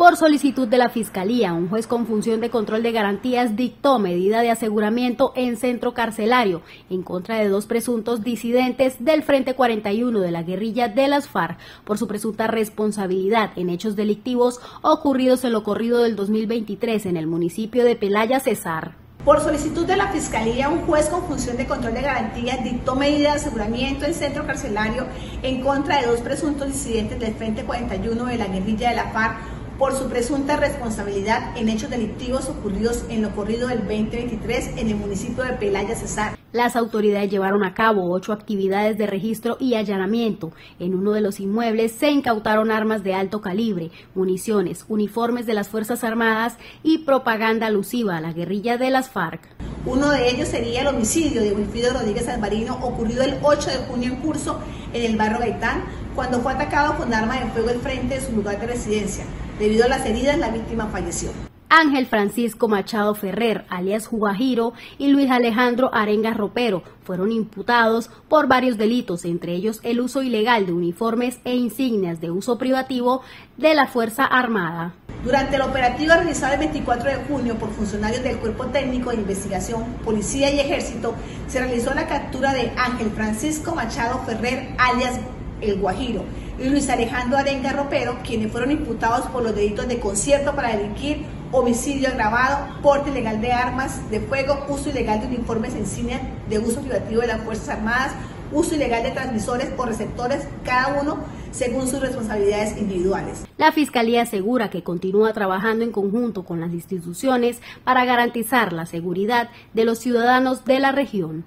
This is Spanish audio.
Por solicitud de la Fiscalía, un juez con función de control de garantías dictó medida de aseguramiento en centro carcelario en contra de dos presuntos disidentes del Frente 41 de la guerrilla de las FARC por su presunta responsabilidad en hechos delictivos ocurridos en lo corrido del 2023 en el municipio de Pelaya, Cesar. Por solicitud de la Fiscalía, un juez con función de control de garantías dictó medida de aseguramiento en centro carcelario en contra de dos presuntos disidentes del Frente 41 de la guerrilla de la FARC por su presunta responsabilidad en hechos delictivos ocurridos en lo corrido del 2023 en el municipio de Pelaya, Cesar. Las autoridades llevaron a cabo ocho actividades de registro y allanamiento. En uno de los inmuebles se incautaron armas de alto calibre, municiones, uniformes de las Fuerzas Armadas y propaganda alusiva a la guerrilla de las FARC. Uno de ellos sería el homicidio de Wilfrido Rodríguez Alvarino ocurrido el 8 de junio en curso en el barrio Gaitán, cuando fue atacado con arma de fuego al frente de su lugar de residencia. Debido a las heridas, la víctima falleció. Ángel Francisco Machado Ferrer, alias Jugajiro, y Luis Alejandro Arenga Ropero fueron imputados por varios delitos, entre ellos el uso ilegal de uniformes e insignias de uso privativo de la Fuerza Armada. Durante el operativo realizado el 24 de junio por funcionarios del Cuerpo Técnico de Investigación, Policía y Ejército, se realizó la captura de Ángel Francisco Machado Ferrer, alias El Guajiro, y Luis Alejandro Arenga Ropero, quienes fueron imputados por los delitos de concierto para delinquir, homicidio agravado, porte ilegal de armas de fuego, uso ilegal de uniformes insignia de uso privativo de las Fuerzas Armadas, uso ilegal de transmisores o receptores, cada uno según sus responsabilidades individuales. La Fiscalía asegura que continúa trabajando en conjunto con las instituciones para garantizar la seguridad de los ciudadanos de la región.